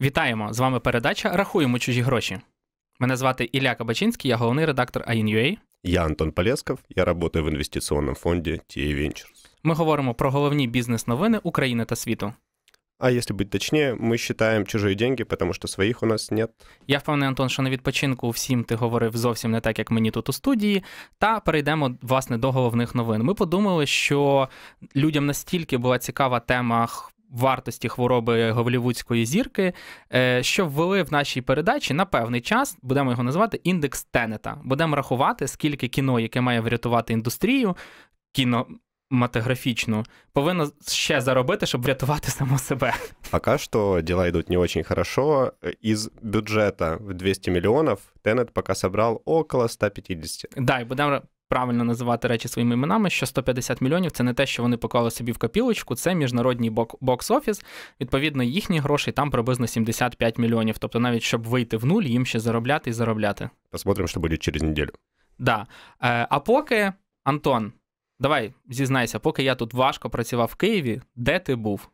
Вітаємо! З вами передача Рахуємо чужі гроші. Мене звати Ілля Кабачинський, я головний редактор AIN.UA. Я Антон Полесков, я работаю в инвестиционном фонде TA Ventures. Ми говоримо про головні бізнес-новини України та світу. А если быть точнее, мы считаем чужие деньги, потому что своих у нас нет. Я впевнений, Антон, що на відпочинку всім ти говорив зовсім не так, як мені тут у студії. Та перейдемо власне до головних новин. Ми подумали, що людям настільки була цікава тема вартості хвороби голівудської зірки, е, що ввели в нашій передачі на певний час, будемо його називати індекс Тенета. Будемо рахувати, скільки кіно, яке має врятувати індустрію, кінематографічну, повинно ще заробити, щоб врятувати само себе. Пока что дела идут не очень хорошо. Из бюджета в 200 миллионов Тенет пока собрал около 150. Да, і будемо правильно називати речі своїми іменами, що 150 мільйонів це не те, що вони поклали собі в копілочку, це міжнародний бок- бокс-офіс. Відповідно, їхні гроші там приблизно 75 мільйонів. Тобто, навіть щоб вийти в нуль, їм ще заробляти і заробляти. Посмотрим, что будет через неделю. Да. Е, а поки, Антон, давай зізнайся, поки я тут важко працював в Києві, де ти був?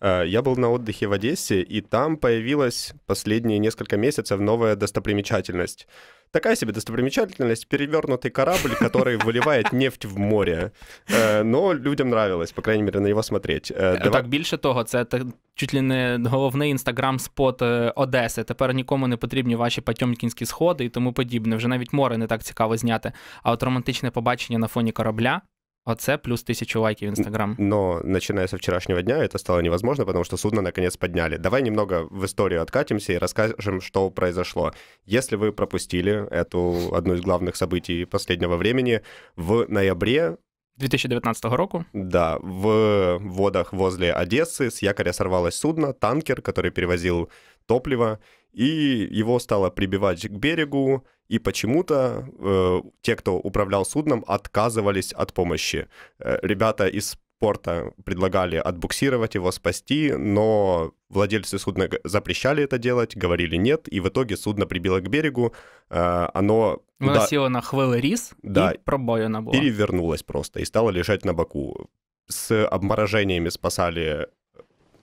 Э, Я был на отдыхе в Одессе, и там появилась последние несколько месяцев новая достопримечательность. Такая себе достопримечательность, перевернутый корабль, который выливает нефть в море. Э, Но людям нравилось, по крайней мере, на него смотреть. Э, Е, давай- Так, більше того, це так, чуть ли не головний інстаграм-спот е, Одеси. Тепер нікому не потрібні ваші потьомкінські сходи і тому подібне. Вже навіть море не так цікаво зняти. А от романтичне побачення на фоні корабля оце плюс тисячу лайків в інстаграм. Но начиная со вчерашнего дня это стало невозможно, потому что судно наконец подняли. Давай немного в историю откатимся и расскажем, что произошло. Если вы пропустили эту одну из главных событий последнего времени, в ноябре 2019 року. Да, в водах возле Одессы с якоря сорвалось судно, танкер, который перевозил топливо, и его стало прибивать к берегу, и почему-то э, те, кто управлял судном, отказывались от помощи. Э, ребята из порта предлагали отбуксировать его, спасти, но владельцы судна г- запрещали это делать, говорили нет, и в итоге судно прибило к берегу, э, оно Вона уда- сіла на хвили ріс Да. і пробоїна була. перевернулась просто и стала лежать на боку. С обморожениями спасали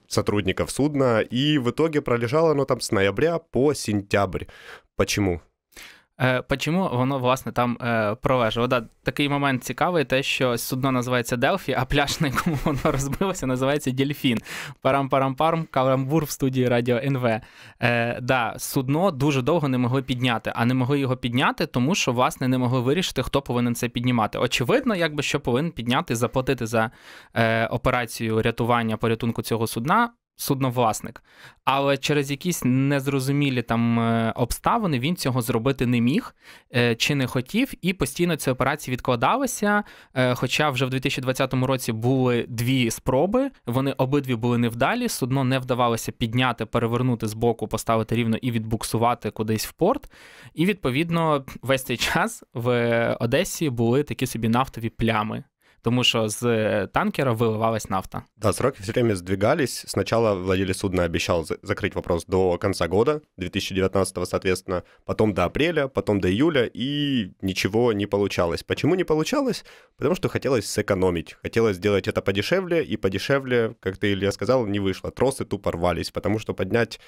сотрудников судна, и в итоге пролежало оно там с ноября по сентябрь. Почему? Е, Почому воно власне там е, пролежало? Да, такий момент цікавий, те, що судно називається Делфі, а пляж, на якому воно розбилося, називається Дельфін. Парам-парам-парм, каламбур в студії Радіо НВ. Е, да, судно дуже довго не могли підняти, а не могли його підняти, тому що власне не могли вирішити, хто повинен це піднімати. Очевидно, якби що повинен підняти, заплатити за е, операцію рятування порятунку цього судна. Судновласник, але через якісь незрозумілі там е, обставини він цього зробити не міг е, чи не хотів, і постійно ці операції відкладалися. Е, Хоча вже в 2020 році були дві спроби, вони обидві були невдалі. Судно не вдавалося підняти, перевернути з боку, поставити рівно і відбуксувати кудись в порт. І відповідно весь цей час в Одесі були такі собі нафтові плями, тому що з танкера виливалась нафта. Да, сроки все время сдвигались. Сначала владелец судна обещал за- закрыть вопрос до конца года, 2019, соответственно, потом до апреля, потом до июля, и ничего не получалось. Почему не получалось? Потому что хотелось сэкономить. Хотелось сделать это подешевле, и подешевле, как ты, Илья, сказал, не вышло. Тросы тупо рвались, потому что поднять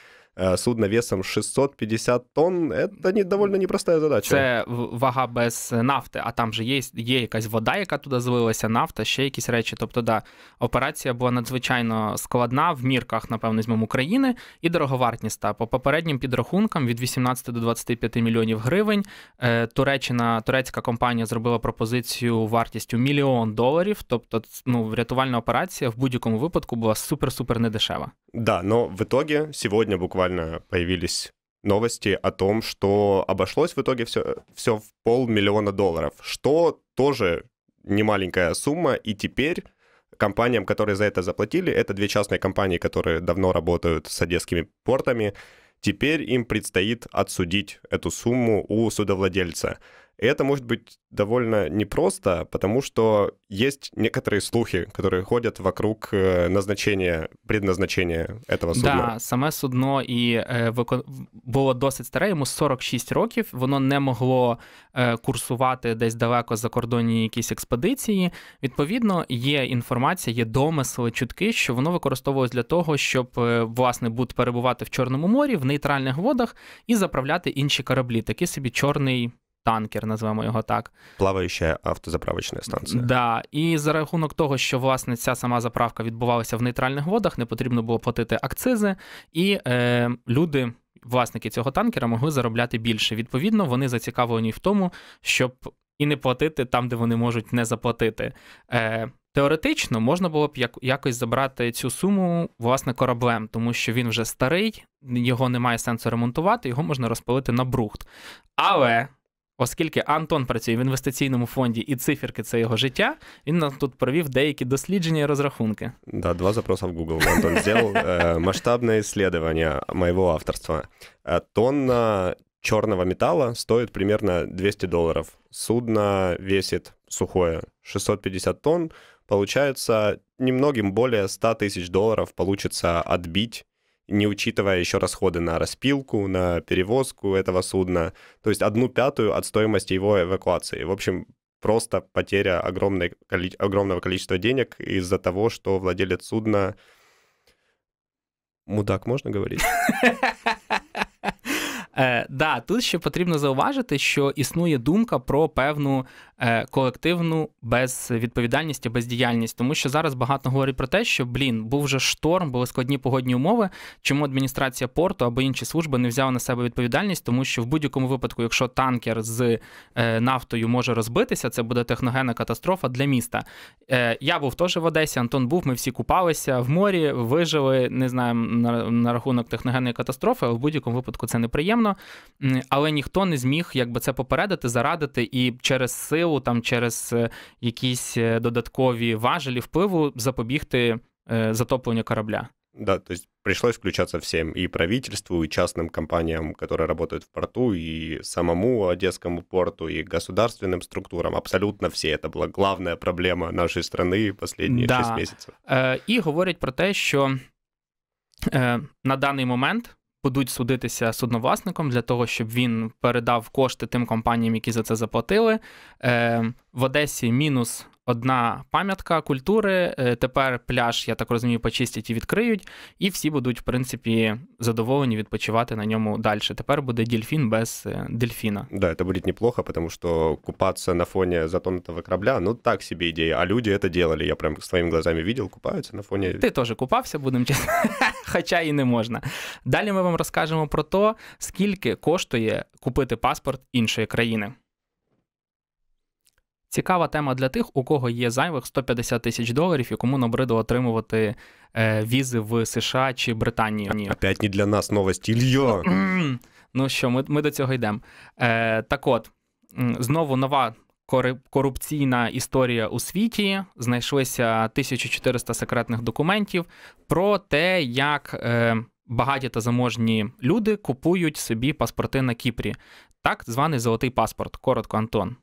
судно весом 650 тонн — это не, довольно непростая задача. Це вага без нафти, а там же є, є якась вода, яка туди злилася, нафта, ще якісь речі. Тобто, да, операція була надзвичайно складна в мірках, напевно, візьмемо України, і дороговартісна. По попереднім підрахункам від 18 до 25 мільйонів гривень. Е, Туреччина, турецька компанія зробила пропозицію вартістю мільйон доларів. Тобто, ну, рятувальна операція в будь-якому випадку була супер-супер недешева. Да, но в итоге сегодня буквально появились новости о том, что обошлось в итоге все, все в полмиллиона долларов, что тоже немаленькая сумма, и теперь компаниям, которые за это заплатили, это две частные компании, которые давно работают с одесскими портами, теперь им предстоит отсудить эту сумму у судовладельца. И это может быть довольно непросто, потому что есть некоторые слухи, которые ходят вокруг э, назначения, предназначения этого судна. Да, саме судно і е, було досить старе, йому 46 років, воно не могло е, курсувати десь далеко за кордонні якісь експедиції. Відповідно, є інформація, є домисли, чутки, що воно використовувалось для того, щоб е, власне бути перебувати в Чорному морі, в нейтральних водах і заправляти інші кораблі. Такий собі чорний танкер, називаємо його так. Плаваюча автозаправочна станція. Да. І за рахунок того, що власне ця сама заправка відбувалася в нейтральних водах, не потрібно було платити акцизи, і е, люди. Власники цього танкера могли заробляти більше. Відповідно, вони зацікавлені в тому, щоб і не платити там, де вони можуть не заплатити. Е, Теоретично можна було б як, якось забрати цю суму власне кораблем, тому що він вже старий, його немає сенсу ремонтувати, його можна розпилити на брухт. Але Оскільки Антон працює в інвестиційному фонді і циферки це його життя, він нам тут провів деякі дослідження і розрахунки. Да, два запроса в Google Антон сделал. Э, Масштабное исследование моего авторства. Э, тонна черного металла стоит примерно 200 долларов. Судно весит сухое 650 тонн. Получается, немногим более 100 тысяч долларов получится отбить не учитывая еще расходы на распилку, на перевозку этого судна, то есть одну пятую от стоимости его эвакуации. В общем, просто потеря огромной, огромного количества денег из-за того, что владелец судна... Мудак можно говорить? Е, да, тут ще потрібно зауважити, що існує думка про певну е, колективну безвідповідальність і бездіяльність, тому що зараз багато говорять про те, що блін, був вже шторм, були складні погодні умови. Чому адміністрація порту або інші служби не взяли на себе відповідальність, тому що в будь-якому випадку, якщо танкер з е, нафтою може розбитися, це буде техногенна катастрофа для міста. Е, я був теж в Одесі, Антон був. Ми всі купалися в морі, вижили. Не знаю на, на рахунок техногенної катастрофи, але в будь-якому випадку це неприємно приємно, але ніхто не зміг якби це попередити, зарадити і через силу, там через е, якісь е, додаткові важелі впливу запобігти е, затопленню корабля. Да, то есть пришлось включаться всем, и правительству, и частным компаниям, которые работают в порту, и самому Одесскому порту, и государственным структурам. Абсолютно все. Это была главная проблема нашей страны последние да. 6 месяцев. Е, І говорять про те, що е, на даний момент будуть судитися судновласником для того, щоб він передав кошти тим компаніям, які за це заплатили. Е, В Одесі мінус одна пам'ятка культури. Е, тепер пляж, я так розумію, почистять і відкриють, і всі будуть, в принципі, задоволені відпочивати на ньому далі. Тепер буде дельфін без е, дельфіна. Да, це буде неплохо, тому що купатися на фоні затонутого корабля, ну так собі ідея. А люди це делали. Я прям своїми глазами бачив, купаються на фоні. Ти теж купався, будемо чесно, хоча і не можна. Далі ми вам розкажемо про те, скільки коштує купити паспорт іншої країни. Цікава тема для тих, у кого є зайвих 150 тисяч доларів і кому набридло отримувати е, візи в США чи Британії. Опять не для нас новості, Ілья! Ну що, ми ми до цього йдемо. Е, Так от, знову нова корупційна історія у світі. Знайшлися 1400 секретних документів про те, як е, багаті та заможні люди купують собі паспорти на Кіпрі. Так званий золотий паспорт. Коротко, Антон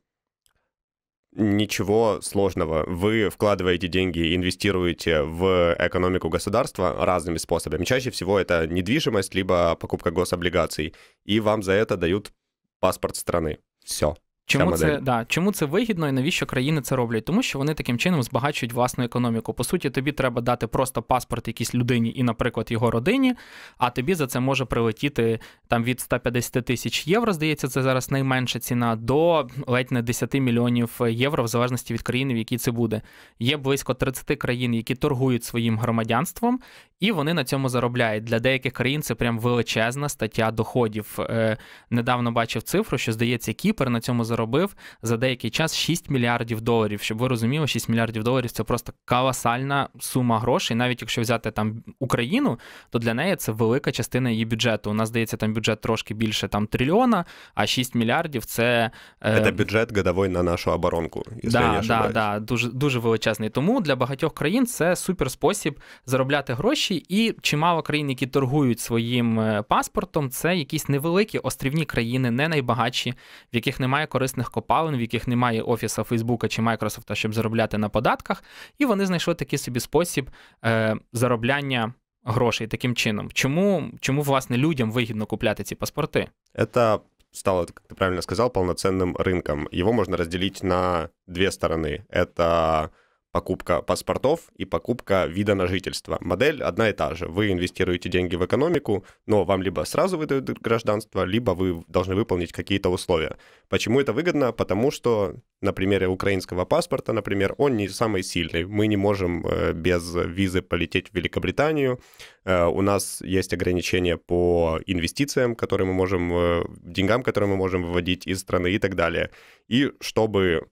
ничего сложного. Вы вкладываете деньги, инвестируете в экономику государства разными способами. Чаще всего это недвижимость, либо покупка гособлигаций. И вам за это дают паспорт страны. Все. Чому це да, чому це вигідно і навіщо країни це роблять? Тому що вони таким чином збагачують власну економіку. По суті, тобі треба дати просто паспорт якійсь людині і, наприклад, його родині, а тобі за це може прилетіти там від 150 тисяч євро. Здається, це зараз найменша ціна, до ледь не 10 мільйонів євро, в залежності від країни, в якій це буде. Є близько 30 країн, які торгують своїм громадянством, і вони на цьому заробляють. Для деяких країн це прям величезна стаття доходів. Е, Недавно бачив цифру, що здається, Кіпр на цьому заробив за деякий час 6 мільярдів доларів. Щоб ви розуміли, 6 мільярдів доларів це просто колосальна сума грошей. Навіть якщо взяти там Україну, то для неї це велика частина її бюджету. У нас здається, там бюджет трошки більше там трильйона, а 6 мільярдів це Це бюджет годовой на нашу оборонку. Да, да, да, дуже дуже величезний. Тому для багатьох країн це супер спосіб заробляти гроші, і чимало країн, які торгують своїм е, паспортом, це якісь невеликі острівні країни, не найбагатші, в яких немає користування корисних копалин, в яких немає офіса Фейсбука чи Майкрософта, щоб заробляти на податках, і вони знайшли такий собі спосіб е, заробляння грошей таким чином. Чому, чому власне людям вигідно купляти ці паспорти? Это стало, как ты правильно сказал, полноценным рынком. Его можно разделить на две стороны. Это покупка паспортов и покупка вида на жительство. Модель одна и та же. Вы инвестируете деньги в экономику, но вам либо сразу выдают гражданство, либо вы должны выполнить какие-то условия. Почему это выгодно? Потому что на примере украинского паспорта, например, он не самый сильный. Мы не можем э, без визы полететь в Великобританию. Э, у нас есть ограничения по инвестициям, которые мы можем, э, деньгам, которые мы можем выводить из страны и так далее. И чтобы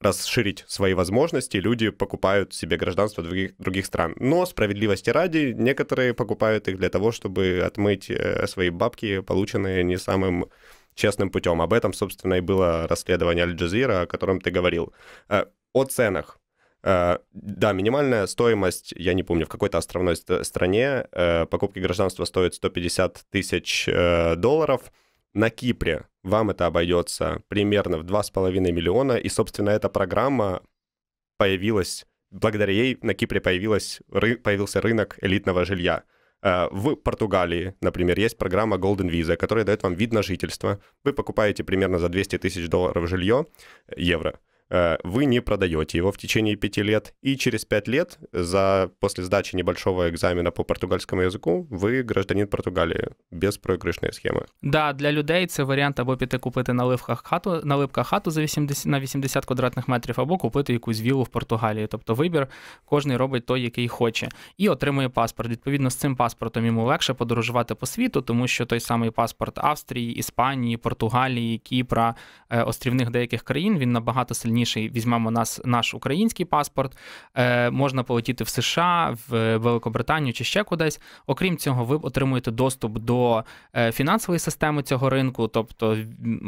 расширить свои возможности, люди покупают себе гражданство других, других стран. Но справедливости ради, некоторые покупают их для того, чтобы отмыть э, свои бабки, полученные не самым честным путем. Об этом, собственно, и было расследование Аль-Джазира, о котором ты говорил. Э, о ценах. Э, да, минимальная стоимость, я не помню, в какой-то островной стране покупки гражданства стоит 150 тысяч долларов – на Кипре вам это обойдется примерно в 2,5 миллиона, и, собственно, эта программа появилась, благодаря ей на Кипре появилась, появился рынок элитного жилья. Э, в Португалии, например, есть программа Golden Visa, которая дает вам вид на жительство. Вы покупаете примерно за 200 тысяч долларов жилье, евро, вы не продаете его в течение пяти лет, и через пять лет, за, после сдачи небольшого экзамена по португальскому языку, ви гражданин Португалії без проіграшної схеми. Да, для людей це варіант або піти купити на липках хату на липках хату за 80, на 80 квадратних метрів, або купити якусь вілу в Португалії. Тобто вибір кожний робить той, який хоче, і отримує паспорт. Відповідно, з цим паспортом йому легше подорожувати по світу, тому що той самий паспорт Австрії, Іспанії, Португалії, Кіпра, е, острівних деяких країн він набагато сильніший сильніший. Візьмемо нас, наш український паспорт, е, можна полетіти в США, в Великобританію чи ще кудись. Окрім цього, ви отримуєте доступ до е, фінансової системи цього ринку, тобто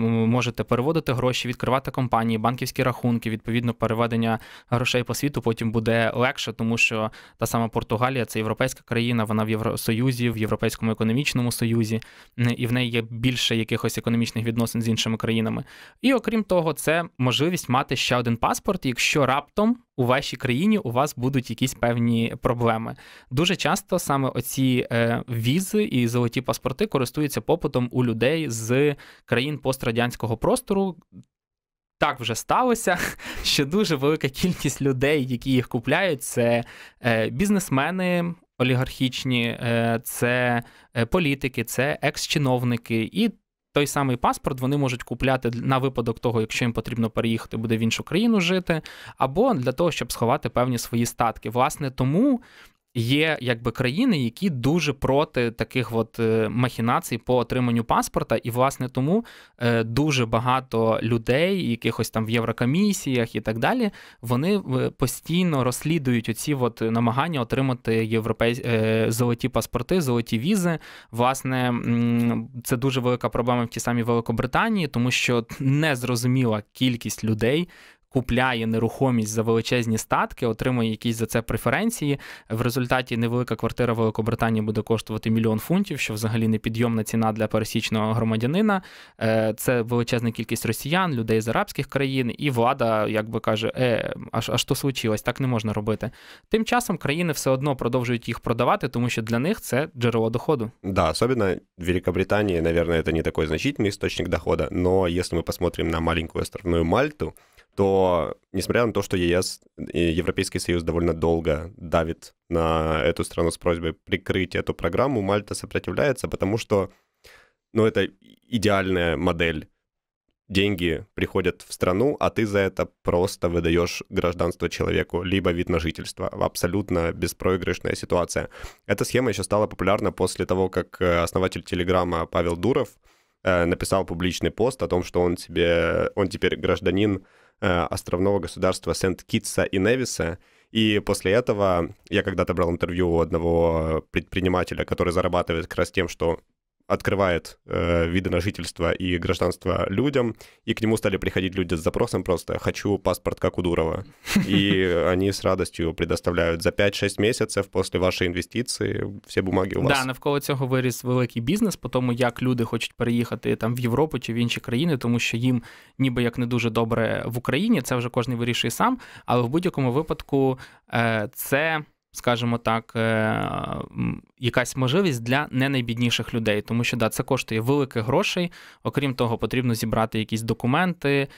можете переводити гроші, відкривати компанії, банківські рахунки. Відповідно, переведення грошей по світу потім буде легше, тому що та сама Португалія це європейська країна, вона в Євросоюзі, в Європейському економічному союзі, і в неї є більше якихось економічних відносин з іншими країнами. І окрім того, це можливість мати ще один паспорт, якщо раптом у вашій країні у вас будуть якісь певні проблеми. Дуже часто саме оці е, візи і золоті паспорти користуються попитом у людей з країн пострадянського простору. Так вже сталося, що дуже велика кількість людей, які їх купляють, це е, бізнесмени олігархічні, е, це політики, це екс-чиновники і той самий паспорт вони можуть купляти на випадок того, якщо їм потрібно переїхати буде в іншу країну жити, або для того, щоб сховати певні свої статки. Власне, тому Є якби країни, які дуже проти таких от е, махінацій по отриманню паспорта, і власне тому е, дуже багато людей, якихось там в єврокомісіях і так далі, вони е, постійно розслідують оці от намагання отримати європей... золоті паспорти, золоті візи. Власне, це дуже велика проблема в тій самій Великобританії, тому що незрозуміла кількість людей купляє нерухомість за величезні статки, отримує якісь за це преференції. В результаті невелика квартира в Великобританії буде коштувати мільйон фунтів, що взагалі не підйомна ціна для пересічного громадянина. Е, це величезна кількість росіян, людей з арабських країн, і влада якби каже: е, аж аж то случилось, так не можна робити. Тим часом країни все одно продовжують їх продавати, тому що для них це джерело доходу. Да, особенно в Великобритании, наверное, это не такой значительный источник дохода, но если мы посмотрим на маленькую островную Мальту, то, несмотря на то, что ЕС и Европейский Союз довольно долго давит на эту страну с просьбой прикрыть эту программу, Мальта сопротивляется, потому что, ну, это идеальная модель. Деньги приходят в страну, а ты за это просто выдаешь гражданство человеку, либо вид на жительство. Абсолютно беспроигрышная ситуация. Эта схема еще стала популярна после того, как э, основатель Телеграма Павел Дуров э, написал публичный пост о том, что он, себе, он теперь гражданин островного государства Сент-Китса и Невиса. И после этого я когда-то брал интервью у одного предпринимателя, который зарабатывает как раз тем, что открывает э, виды на жительство и гражданство людям, и к нему стали приходить люди с запросом просто «хочу паспорт, как у Дурова». И они с радостью предоставляют за 5-6 месяцев после вашей інвестиції всі бумаги у вас. Да, навколо цього виріс великий бізнес, по тому як люди хочуть переїхати там в Європу чи в інші країни, тому що їм ніби як не дуже добре в Україні. Це вже кожен вирішує сам, але в будь-якому випадку е, це скажімо так, е, якась можливість для не найбідніших людей, тому що да, це коштує великих грошей. Окрім того, потрібно зібрати якісь документи,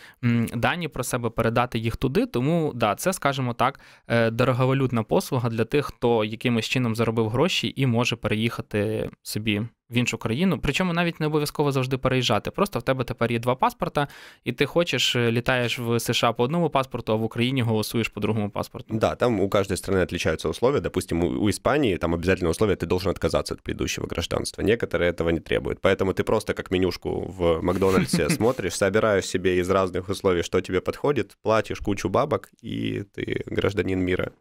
дані про себе передати їх туди. Тому да, це, скажімо так, е, дороговалютна послуга для тих, хто якимось чином заробив гроші і може переїхати собі в іншу країну. Причому навіть не обов'язково завжди переїжджати. Просто в тебе тепер є два паспорта, і ти хочеш, е, літаєш в США по одному паспорту, а в Україні голосуєш по другому паспорту. Да, там у каждой страны отличаются условия. Допустим, у Испании там обязательно условие, ты должен отказаться от предыдущего гражданства. Некоторые этого не требуют. Поэтому ты просто как менюшку в Макдональдсе смотришь, собираешь себе из разных условий, что тебе подходит, платишь кучу бабок, и ты гражданин мира.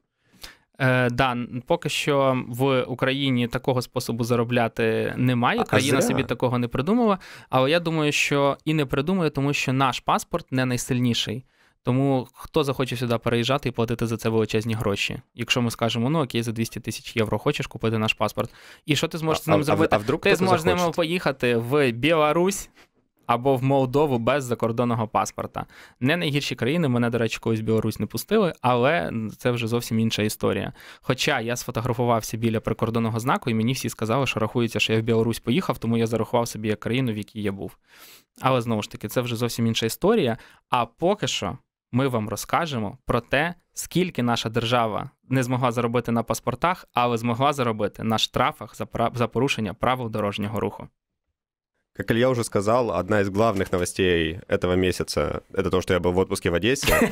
Е, Да, поки що в Україні такого способу заробляти немає. Країна а собі такого не придумала. Але я думаю, що і не придумає, тому що наш паспорт не найсильніший. Тому хто захоче сюди переїжджати і платити за це величезні гроші? Якщо ми скажемо, ну окей, за 200 тисяч євро хочеш купити наш паспорт, і що ти зможеш з ним зробити? А, а вдруг ти зможеш з ним поїхати в Білорусь, або в Молдову без закордонного паспорта. Не найгірші країни, мене, до речі, колись Білорусь не пустили, але це вже зовсім інша історія. Хоча я сфотографувався біля прикордонного знаку, і мені всі сказали, що рахується, що я в Білорусь поїхав, тому я зарахував собі як країну, в якій я був. Але знову ж таки, це вже зовсім інша історія. А поки що ми вам розкажемо про те, скільки наша держава не змогла заробити на паспортах, але змогла заробити на штрафах за порушення правил дорожнього руху. Как Илья уже сказал, одна из главных новостей этого месяца — это то, что я был в отпуске в Одессе.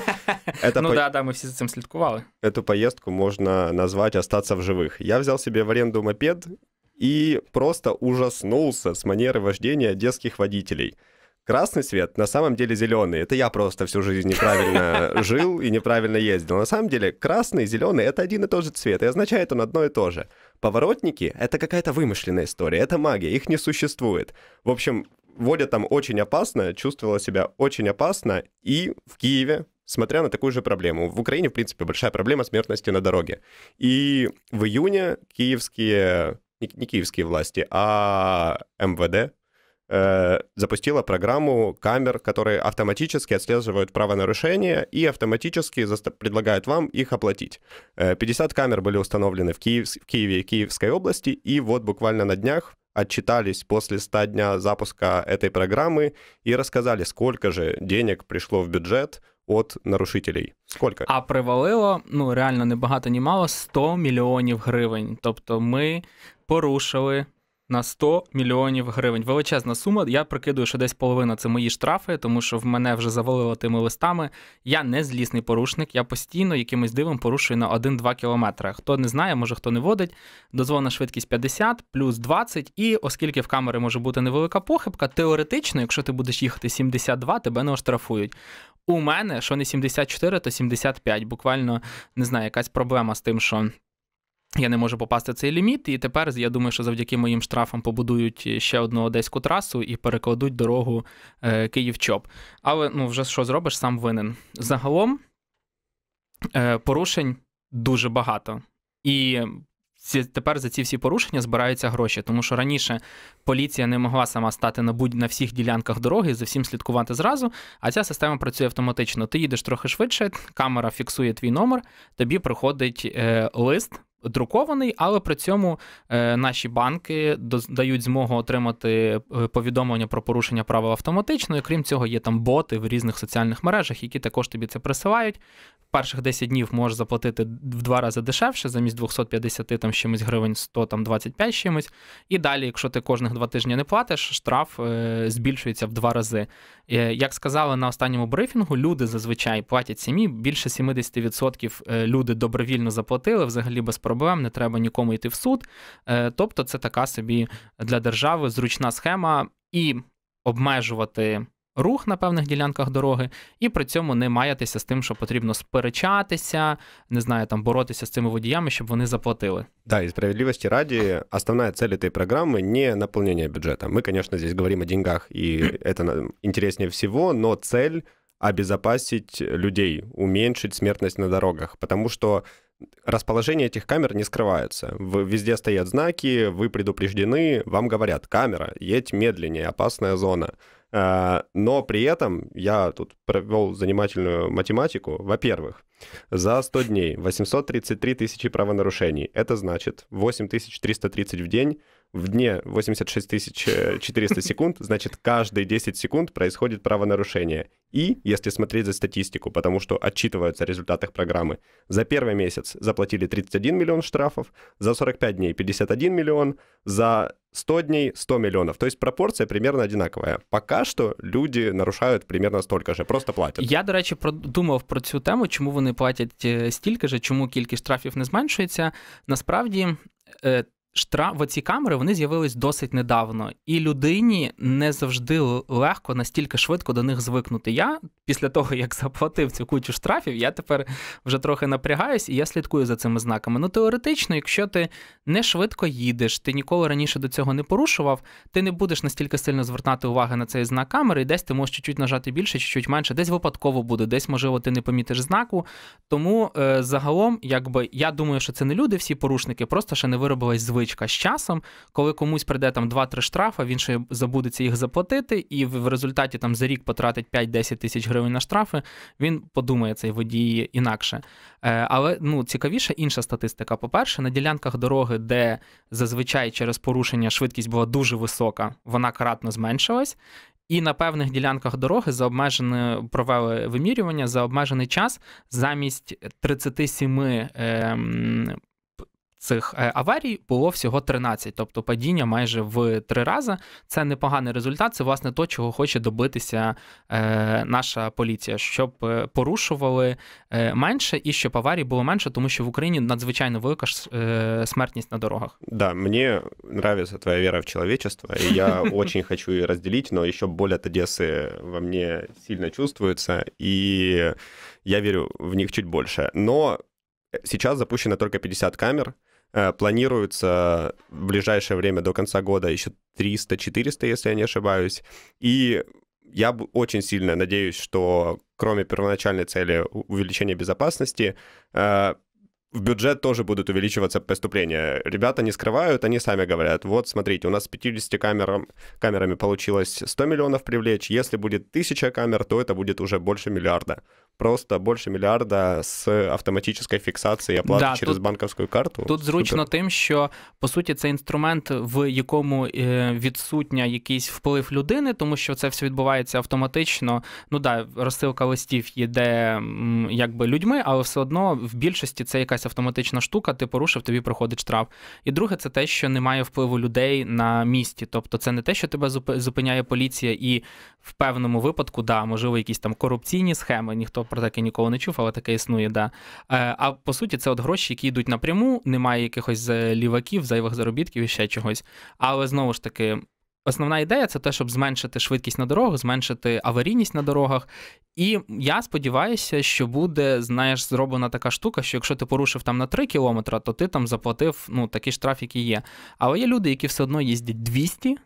Ну да, да, мы все за этим слідкували. Эту поездку можно назвать «остаться в живых». Я взял себе в аренду мопед и просто ужаснулся с манеры вождения одесских водителей — Красный свет на самом деле зеленый. Это я просто всю жизнь неправильно жил и неправильно ездил. На самом деле красный и зеленый это один и тот же цвет, и означает он одно и то же. Поворотники — это какая-то вымышленная история, это магия, их не существует. В общем, Водя там очень опасно, чувствовала себя очень опасно, и в Киеве смотря на такую же проблему. В Украине, в принципе, большая проблема смертности на дороге. И в июне киевские, не киевские власти, а МВД, Э, запустила программу камер, которые автоматически отслеживают правонарушения и автоматически предлагают вам их оплатить. 50 э, камер были установлены в, Киев, в Киеве и Киевской области, и вот буквально на днях отчитались после 100 дня запуска этой программы и рассказали, сколько же денег пришло в бюджет от нарушителей. Сколько? А привалило, ну реально не багато, ні мало 100 мільйонів гривень. Тобто ми порушили на 100 мільйонів гривень. Величезна сума. Я прикидую, що десь половина це мої штрафи, тому що в мене вже завалило тими листами. Я не злісний порушник, я постійно якимось дивом порушую на 1-2 кілометри. Хто не знає, може хто не водить, дозволена швидкість 50 плюс 20, і оскільки в камери може бути невелика похибка, теоретично, якщо ти будеш їхати 72, тебе не оштрафують. У мене що не 74, то 75. Буквально не знаю, якась проблема з тим, що. Я не можу попасти в цей ліміт, і тепер я думаю, що завдяки моїм штрафам побудують ще одну одеську трасу і перекладуть дорогу е, Київ-Чоп. Але ну вже що зробиш, сам винен. Загалом е, порушень дуже багато. І ці, тепер за ці всі порушення збираються гроші, тому що раніше поліція не могла сама стати на будь на всіх ділянках дороги за всім слідкувати зразу. А ця система працює автоматично. Ти їдеш трохи швидше, камера фіксує твій номер, тобі приходить е, лист друкований, але при цьому е, наші банки дають змогу отримати е, повідомлення про порушення правил автоматично. І крім цього, є там боти в різних соціальних мережах, які також тобі це присилають. Перших 10 днів можеш заплатити в два рази дешевше, замість 250 там чимось гривень 100 там 25 чимось. І далі, якщо ти кожних два тижні не платиш, штраф е, збільшується в два рази. Як сказали на останньому брифінгу, люди зазвичай платять самі. Більше 70% люди добровільно заплатили, взагалі без проблем, не треба нікому йти в суд. Е, тобто, це така собі для держави зручна схема і обмежувати рух на певних ділянках дороги, і при цьому не маятися з тим, що потрібно сперечатися, не знаю, там боротися з цими водіями, щоб вони заплатили. Да, и справедливости ради, основная цель этой программы не наполнение бюджета. Мы, конечно, здесь говорим о деньгах, и это интереснее всего, но цель обезопасить людей, уменьшить смертность на дорогах, потому что расположение этих камер не скрывается. Везде стоят знаки, вы предупреждены, вам говорят, камера, едь медленнее, опасная зона. А, но при этом я тут провел занимательную математику. Во-первых, за 100 дней 833 тысячи правонарушений. Это значит 8330 в день в дне 86 400 секунд, значит, каждые 10 секунд происходит правонарушение. И, если смотреть за статистику, потому что отчитываются результаты программы, за первый месяц заплатили 31 миллион штрафов, за 45 дней 51 миллион, за 100 дней 100 миллионов. То есть пропорция примерно одинаковая. Пока що люди нарушають примерно столько же, просто платять. Я, до речі, думав про цю тему, чому вони платять стільки же, чому кількість штрафів не зменшується. Насправді Штраф, ці камери вони з'явились досить недавно, і людині не завжди легко настільки швидко до них звикнути. Я після того, як заплатив цю кучу штрафів, я тепер вже трохи напрягаюсь і я слідкую за цими знаками. Ну, теоретично, якщо ти не швидко їдеш, ти ніколи раніше до цього не порушував, ти не будеш настільки сильно звертати уваги на цей знак камери, і десь ти можеш чуть-чуть нажати більше, чуть-чуть менше, десь випадково буде, десь, можливо, ти не помітиш знаку. Тому е, загалом, якби я думаю, що це не люди, всі порушники, просто ще не виробилась звичка звичка з часом, коли комусь прийде там 2-3 штрафи, він ще забудеться їх заплатити, і в результаті там за рік потратить 5-10 тисяч гривень на штрафи, він подумає цей водій інакше. Е, але ну, цікавіше інша статистика. По-перше, на ділянках дороги, де зазвичай через порушення швидкість була дуже висока, вона кратно зменшилась. І на певних ділянках дороги за обмежене провели вимірювання за обмежений час замість 37 е, цих е, аварій було всього 13, тобто падіння майже в три рази. Це непоганий результат. Це власне то, чого хоче добитися е, наша поліція, щоб е, порушували менше і щоб аварій було менше, тому що в Україні надзвичайно велика смертність на дорогах. Да, мені нравится твоя вера в человечество, и я очень хочу ее разделить, но еще боль от Одессы во мне сильно чувствуется, и я верю в них чуть больше. Но сейчас запущено только 50 камер, планируется в ближайшее время до конца года еще 300-400, если я не ошибаюсь. И я очень сильно надеюсь, что кроме первоначальной цели увеличения безопасности, э, в бюджет тоже будут увеличиваться поступления. Ребята не скрывают, они сами говорят, вот смотрите, у нас с 50 камерам, камерами получилось 100 миллионов привлечь, если будет 1000 камер, то это будет уже больше миллиарда. Просто больше мільярда з автоматичною фіксацією оплати да, через тут, банківську карту. Тут зручно Супер. тим, що по суті це інструмент, в якому е, відсутня якийсь вплив людини, тому що це все відбувається автоматично. Ну да, розсилка листів йде якби людьми, але все одно в більшості це якась автоматична штука. Ти порушив, тобі проходить штраф. І друге, це те, що немає впливу людей на місті. Тобто, це не те, що тебе зупиняє поліція, і в певному випадку, да, можливо, якісь там корупційні схеми, ніхто про таке ніколи не чув, але таке існує, да. Е, а по суті, це от гроші, які йдуть напряму, немає якихось ліваків, зайвих заробітків і ще чогось. Але знову ж таки. Основна ідея це те, щоб зменшити швидкість на дорогах, зменшити аварійність на дорогах. І я сподіваюся, що буде, знаєш, зроблена така штука, що якщо ти порушив там на 3 кілометри, то ти там заплатив ну, такий штраф, який є. Але є люди, які все одно їздять 200,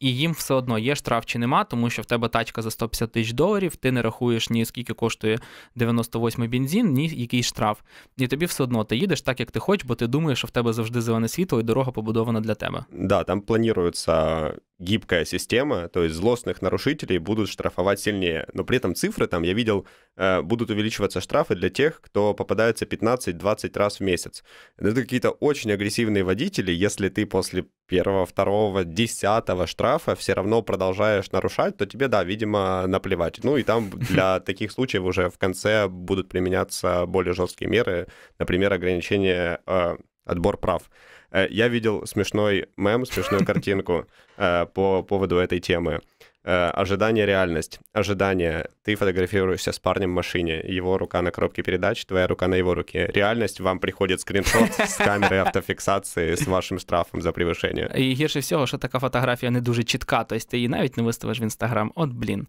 і їм все одно є штраф чи нема, тому що в тебе тачка за 150 тисяч доларів, ти не рахуєш ні скільки коштує 98 бензин, ні якийсь штраф. І тобі все одно ти їдеш так, як ти хочеш, бо ти думаєш, що в тебе завжди зелене світло і дорога побудована для тебе. Да, там планується гибкая система, то есть злостных нарушителей будут штрафовать сильнее. Но при этом цифры там, я видел, э, будут увеличиваться штрафы для тех, кто попадается 15-20 раз в месяц. Это какие-то очень агрессивные водители, если ты после первого, второго, десятого штрафа все равно продолжаешь нарушать, то тебе, да, видимо, наплевать. Ну и там для таких случаев уже в конце будут применяться более жесткие меры, например, ограничение э, отбор прав. Э, я видел смешной мем, смешную картинку э, по поводу этой темы. Э, ожидание реальность. Ожидание. Ты фотографируешься с парнем в машине, его рука на коробке передач, твоя рука на его руке. Реальность, вам приходит скріншот з камери автофіксації з вашим штрафом за превышение. І гірше всього, що така фотографія не дуже чітка, тобто ти її навіть не виставиш в інстаграм. От блін.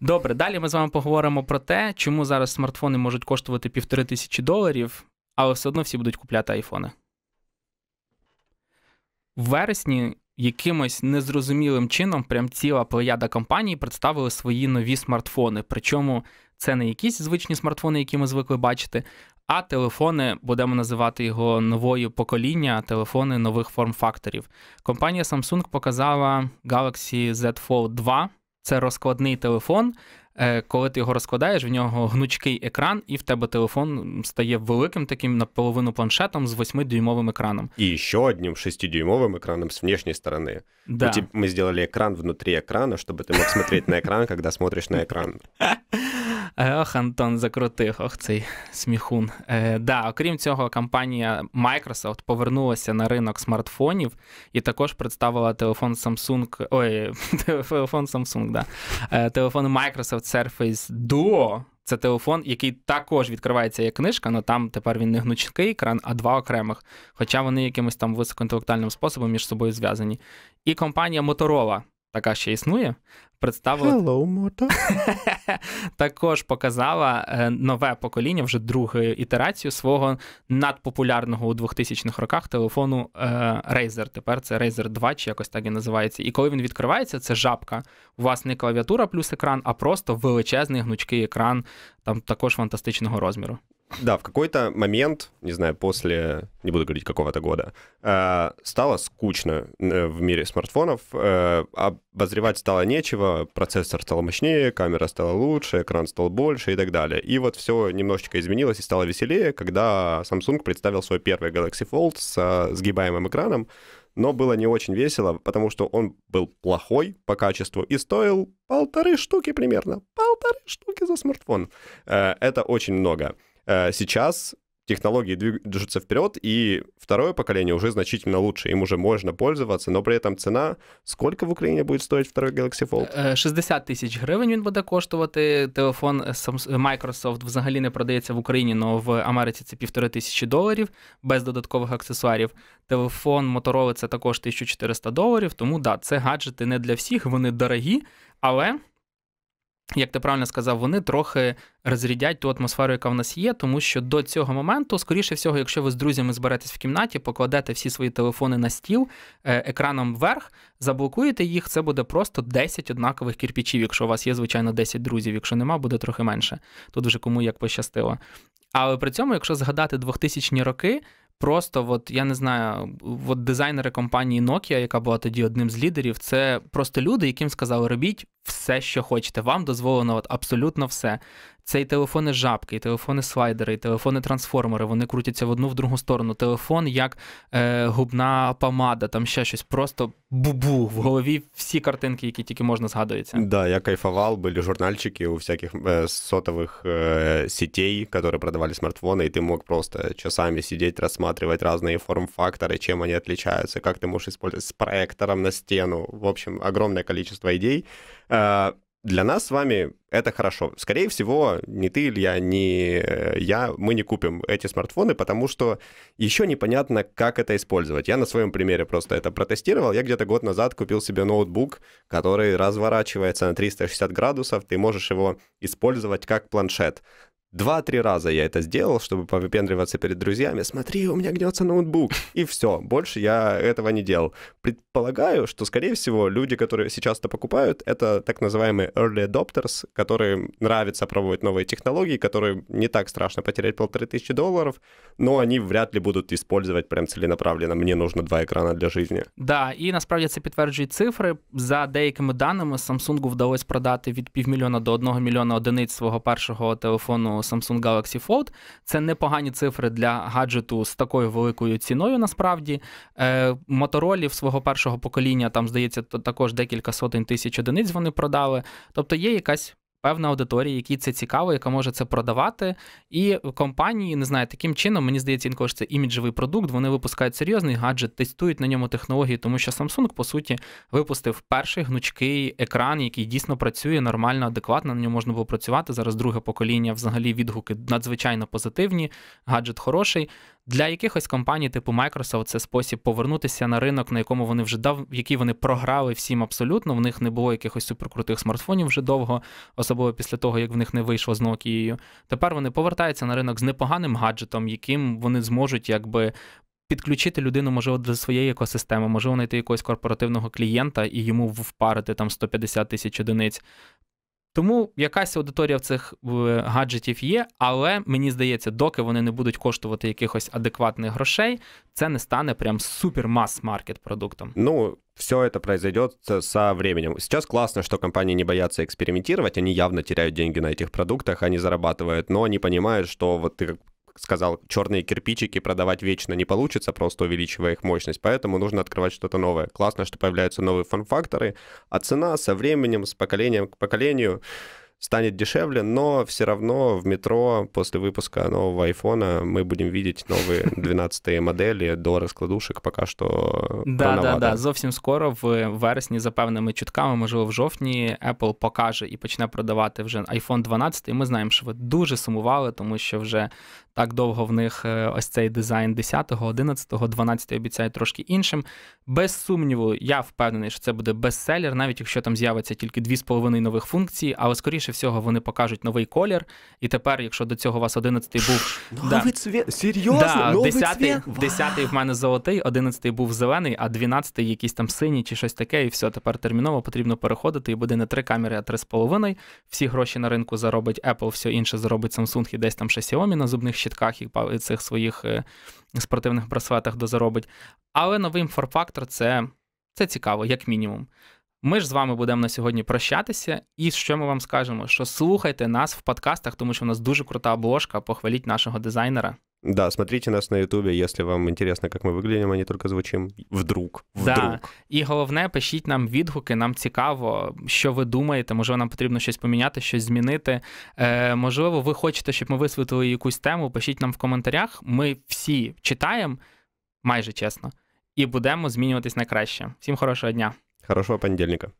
Добре, далі ми з вами поговоримо про те, чому зараз смартфони можуть коштувати півтори тисячі доларів, але все одно всі будуть купляти айфони. В вересні якимось незрозумілим чином прям ціла плеяда компаній представили свої нові смартфони. Причому це не якісь звичні смартфони, які ми звикли бачити, а телефони, будемо називати його новою покоління, телефони нових форм-факторів. Компанія Samsung показала Galaxy Z Fold 2. Це розкладний телефон, коли ти його розкладаєш, в нього гнучкий екран, і в тебе телефон стає великим таким наполовину планшетом з 8-дюймовим екраном. І ще одним 6-дюймовым экраном с внешней стороны. Да. Мы сделали экран внутри экрана, чтобы ты мог смотреть на экран, когда смотришь на экран. Е, ох, Антон закрутив, ох, цей сміхун. Е, да, Окрім цього, компанія Microsoft повернулася на ринок смартфонів і також представила телефон Samsung. Ой, телефон Samsung, да. Е, телефон Microsoft Surface Duo. Це телефон, який також відкривається як книжка, але там тепер він не гнучкий екран, а два окремих. Хоча вони якимось там високоінтелектуальним способом між собою зв'язані. І компанія Motorola така ще існує, представила Hello, Moto. також показала е, нове покоління, вже другу ітерацію свого надпопулярного у 2000-х роках телефону е, Razer. Тепер це Razer 2, чи якось так і називається. І коли він відкривається, це жабка. У вас не клавіатура плюс екран, а просто величезний гнучкий екран, там також фантастичного розміру. Да, в какой-то момент, не знаю, после, не буду говорить какого-то года, э, стало скучно э, в мире смартфонов, э, обозревать стало нечего, процессор стал мощнее, камера стала лучше, экран стал больше и так далее. И вот все немножечко изменилось и стало веселее, когда Samsung представил свой первый Galaxy Fold с сгибаемым экраном, но было не очень весело, потому что он был плохой по качеству и стоил полторы штуки примерно. Полторы штуки за смартфон. Это очень много. Э, сейчас технологии движутся вперед, и второе поколение уже значительно лучше. Им уже можно пользоваться, но при этом цена. Сколько в Україні буде стоїть второй Galaxy Fold? 60 э, тисяч гривень він буде коштувати. Телефон Microsoft взагалі не продається в Україні, але в Америці це півтори тисячі доларів без додаткових аксесуарів. Телефон Motorola це також 1400 доларів. Тому да, це гаджети не для всіх, вони дорогі, але як ти правильно сказав, вони трохи розрядять ту атмосферу, яка в нас є, тому що до цього моменту, скоріше всього, якщо ви з друзями зберетесь в кімнаті, покладете всі свої телефони на стіл е, екраном вверх, заблокуєте їх, це буде просто 10 однакових кірпічів, якщо у вас є, звичайно, 10 друзів. Якщо нема, буде трохи менше. Тут вже кому як пощастило. Але при цьому, якщо згадати 2000-ні роки, Просто, от я не знаю, от дизайнери компанії Nokia, яка була тоді одним з лідерів, це просто люди, яким сказали, робіть все, що хочете. Вам дозволено от абсолютно все. Це і телефони жабки, і телефони слайдери, і телефони трансформери, вони крутяться в одну в другу сторону. Телефон як е, губна помада, там ще щось. Просто бу-бу, в голові всі картинки, які тільки можна згадуються. Да, я кайфовал, были журнальчики у всяких э, сотовых э, сетей, которые продавали смартфоны, и ты мог просто часами сидеть, рассматривать разные форм-факторы, чем они отличаются, как ты можешь использовать с проектором на стену. В общем, огромное количество идей. Э, для нас с вами это хорошо. Скорее всего, ни ты, Илья, ни э, я, мы не купим эти смартфоны, потому что еще непонятно, как это использовать. Я на своем примере просто это протестировал. Я где-то год назад купил себе ноутбук, который разворачивается на 360 градусов. Ты можешь его использовать как планшет. Два-три раза я это сделал, чтобы повыпендриваться перед друзьями. Смотри, у меня гнется ноутбук. И все, больше я этого не делал. Предполагаю, что, скорее всего, люди, которые сейчас это покупают, это так называемые early adopters, которым нравится пробовать новые технологии, которые не так страшно потерять полторы тысячи долларов, но они вряд ли будут использовать прям целенаправленно. Мне нужно два екрана для жизни. Да, і насправді це підтверджують цифри. За деякими даними, Samsung вдалося продати від півмільйона до одного мільйона одиниць свого першого телефону Samsung Galaxy Fold. Це непогані цифри для гаджету з такою великою ціною. Насправді моторолів свого першого покоління там здається також декілька сотень тисяч одиниць вони продали. Тобто є якась певна аудиторія, якій це цікаво, яка може це продавати. І компанії не знаю, таким чином, мені здається, інколи що це іміджевий продукт. Вони випускають серйозний гаджет, тестують на ньому технології, тому що Samsung, по суті, випустив перший гнучкий екран, який дійсно працює нормально, адекватно. На ньому можна було працювати. Зараз друге покоління, взагалі, відгуки надзвичайно позитивні. Гаджет хороший. Для якихось компаній, типу Microsoft, це спосіб повернутися на ринок, на якому вони вже дав, який вони програли всім абсолютно. В них не було якихось суперкрутих смартфонів вже довго, особливо після того, як в них не вийшло з Nokia. Тепер вони повертаються на ринок з непоганим гаджетом, яким вони зможуть якби. Підключити людину, можливо, до своєї екосистеми, можливо, знайти якогось корпоративного клієнта і йому впарити там 150 тисяч одиниць. Тому якась аудиторія в цих гаджетів є, але мені здається, доки вони не будуть коштувати якихось адекватних грошей, це не стане прям супер масс-маркет продуктом. Ну, все это произойдет со временем. Сейчас классно, что компании не боятся экспериментировать, они явно теряют деньги на этих продуктах, они зарабатывают, но они понимают, что вот ты сказал, черные кирпичики продавать вечно не получится, просто увеличивая их мощность, поэтому нужно открывать что-то новое. Классно, что появляются новые фан-факторы, а цена со временем, с поколением к поколению станет дешевле, но все равно в метро после выпуска нового айфона мы будем видеть новые 12 модели до розкладушек поки що да, да, да. Зовсім скоро, в вересні, за певними чутками, можливо, в жовтні, Apple покаже і почне продавати вже iPhone 12. І ми знаємо, що ви дуже сумували, тому що вже так довго в них е, ось цей дизайн 10, 11, 12 обіцяють трошки іншим. Без сумніву, я впевнений, що це буде бестселер, навіть якщо там з'явиться тільки 2,5 нових функції, але скоріше всього вони покажуть новий колір. І тепер, якщо до цього у вас 11-й був. Новий да, цвіт? Серйозно? Да, новий 10 цвіт? 10 в мене золотий, 11-й був зелений, а 12-й якийсь там синій чи щось таке, і все, тепер терміново потрібно переходити, і буде не 3 камери, а 3,5. Всі гроші на ринку заробить Apple, все інше заробить Samsung і десь там ще Xiaomi на зубних щитках і цих своїх е, спортивних браслетах дозаробить. Але новий форм-фактор це, це цікаво, як мінімум. Ми ж з вами будемо на сьогодні прощатися, і що ми вам скажемо? Що слухайте нас в подкастах, тому що у нас дуже крута обложка. Похваліть нашого дизайнера. Да, смотрите нас на Ютубе, если вам интересно, как мы выглядим, а не только звучим. Вдруг. Вдруг. Да. І головне, пишіть нам відгуки, нам цікаво, що ви думаєте. Можливо, нам потрібно щось поміняти, щось змінити. Е, Можливо, ви хочете, щоб ми висвітлили якусь тему. Пишіть нам в коментарях. Ми всі читаємо, майже чесно, і будемо змінюватись на краще. Всім хорошого дня. Хорошего понедельника.